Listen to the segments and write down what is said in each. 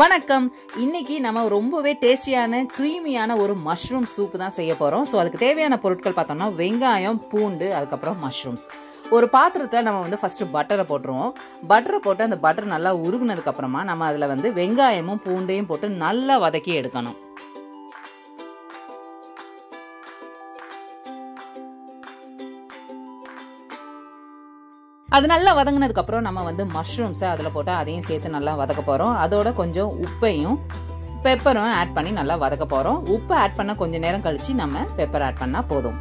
வணக்கம். இன்னைக்கு நம்ம ரொம்பவே டேஸ்டியான க்ரீமியான ஒரு மஷ்ரூம் சூப் தான் செய்ய போகிறோம் ஸோ அதுக்கு தேவையான பொருட்கள் பார்த்தோம்னா வெங்காயம் பூண்டு அதுக்கப்புறம் மஷ்ரூம்ஸ் ஒரு பாத்திரத்தில் நம்ம வந்து ஃபஸ்ட்டு பட்டரை போட்டுருவோம். பட்டரை போட்டு அந்த பட்டர் நல்லா உருகுனதுக்கு அப்புறமா நம்ம அதில் வந்து வெங்காயமும் பூண்டையும் போட்டு நல்லா வதக்கி எடுக்கணும். அது நல்லா வதங்கினதுக்கப்புறம் நம்ம வந்து மஷ்ரூம்ஸை அதில் போட்டால் அதையும் சேர்த்து நல்லா வதக்க போகிறோம் அதோட கொஞ்சம் உப்பையும் பெப்பரும் ஆட் பண்ணி நல்லா வதக்க போகிறோம் உப்பு ஆட் பண்ண கொஞ்சம் நேரம் கழித்து நம்ம பெப்பர் ஆட் பண்ணால் போதும்.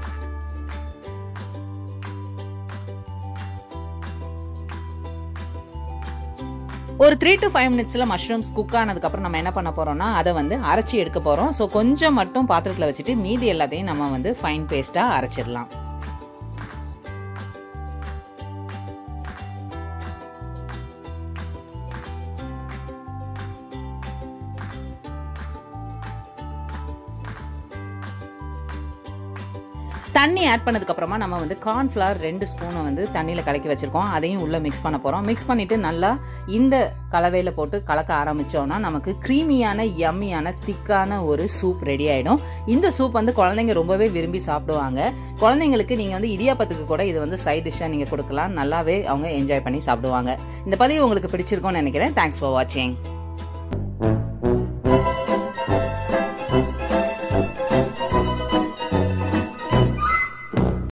ஒரு த்ரீ டு ஃபைவ் மினிட்ஸில் மஷ்ரூம்ஸ் குக் ஆனதுக்கப்புறம் நம்ம என்ன பண்ண போகிறோம்னா அதை வந்து அரைச்சி எடுக்க போகிறோம் ஸோ கொஞ்சம் மட்டும் பாத்திரத்தில் வச்சுட்டு மீதி எல்லாத்தையும் நம்ம வந்து ஃபைன் பேஸ்ட்டாக அரைச்சிடலாம். தண்ணி ஆட் பண்ணதுக்கப்புறமா நம்ம வந்து கார்ன்ஃப்ளவர் ரெண்டு ஸ்பூனை வந்து தண்ணியில் கலக்கி வச்சுருக்கோம். அதையும் உள்ளே மிக்ஸ் பண்ண போகிறோம் மிக்ஸ் பண்ணிவிட்டு நல்லா இந்த கலவையில் போட்டு கலக்க ஆரம்பித்தோன்னா நமக்கு க்ரீமியான யம்மியான திக்கான ஒரு சூப் ரெடி ஆகிடும் இந்த சூப் வந்து குழந்தைங்க ரொம்பவே விரும்பி சாப்பிடுவாங்க. குழந்தைங்களுக்கு நீங்கள் வந்து இடியாப்பத்துக்கு கூட இது வந்து சைட் டிஷ்ஷாக நீங்கள் கொடுக்கலாம். நல்லாவே அவங்க என்ஜாய் பண்ணி சாப்பிடுவாங்க. இந்த பதிவு உங்களுக்கு பிடிச்சிருக்கோன்னு நினைக்கிறேன். தேங்க்ஸ் ஃபார் வாட்சிங்